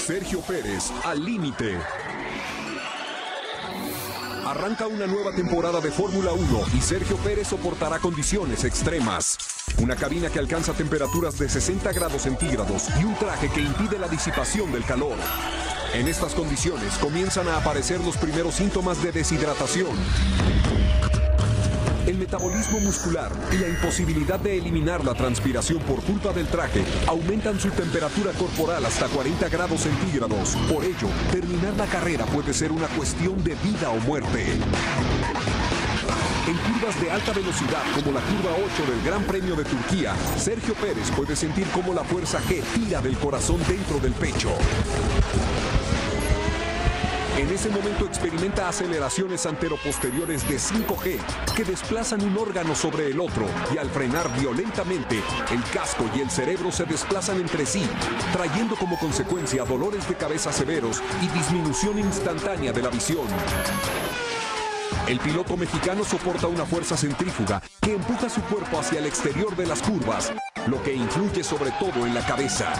Sergio Pérez, al límite. Arranca una nueva temporada de Fórmula 1 y Sergio Pérez soportará condiciones extremas. Una cabina que alcanza temperaturas de 60 grados centígrados y un traje que impide la disipación del calor. En estas condiciones comienzan a aparecer los primeros síntomas de deshidratación. El metabolismo muscular y la imposibilidad de eliminar la transpiración por culpa del traje aumentan su temperatura corporal hasta 40 grados centígrados. Por ello, terminar la carrera puede ser una cuestión de vida o muerte. En curvas de alta velocidad como la curva 8 del Gran Premio de Turquía, Sergio Pérez puede sentir cómo la fuerza G tira del corazón dentro del pecho. En ese momento experimenta aceleraciones anteroposteriores de 5G que desplazan un órgano sobre el otro y al frenar violentamente, el casco y el cerebro se desplazan entre sí, trayendo como consecuencia dolores de cabeza severos y disminución instantánea de la visión. El piloto mexicano soporta una fuerza centrífuga que empuja su cuerpo hacia el exterior de las curvas, lo que influye sobre todo en la cabeza.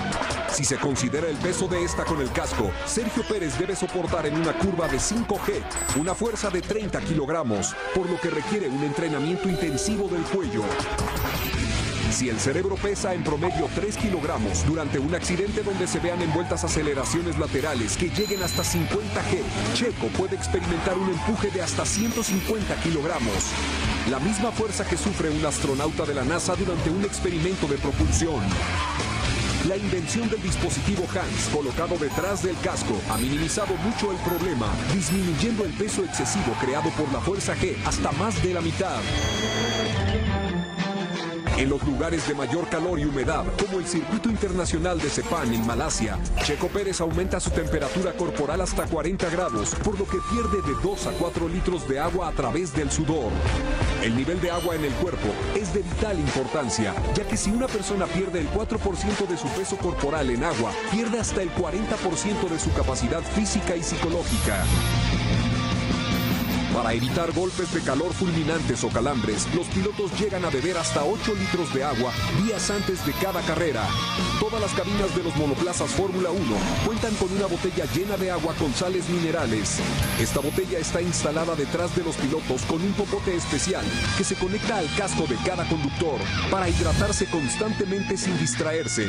Si se considera el peso de esta con el casco, Sergio Pérez debe soportar en una curva de 5G una fuerza de 30 kilogramos, por lo que requiere un entrenamiento intensivo del cuello. Si el cerebro pesa en promedio 3 kilogramos durante un accidente donde se vean envueltas aceleraciones laterales que lleguen hasta 50 G, Checo puede experimentar un empuje de hasta 150 kilogramos. La misma fuerza que sufre un astronauta de la NASA durante un experimento de propulsión. La invención del dispositivo Hans colocado detrás del casco ha minimizado mucho el problema, disminuyendo el peso excesivo creado por la fuerza G hasta más de la mitad. En los lugares de mayor calor y humedad, como el circuito internacional de Sepang en Malasia, Checo Pérez aumenta su temperatura corporal hasta 40 grados, por lo que pierde de 2 a 4 litros de agua a través del sudor. El nivel de agua en el cuerpo es de vital importancia, ya que si una persona pierde el 4% de su peso corporal en agua, pierde hasta el 40% de su capacidad física y psicológica. Para evitar golpes de calor fulminantes o calambres, los pilotos llegan a beber hasta 8 litros de agua días antes de cada carrera. Todas las cabinas de los monoplazas Fórmula 1 cuentan con una botella llena de agua con sales minerales. Esta botella está instalada detrás de los pilotos con un popote especial que se conecta al casco de cada conductor para hidratarse constantemente sin distraerse.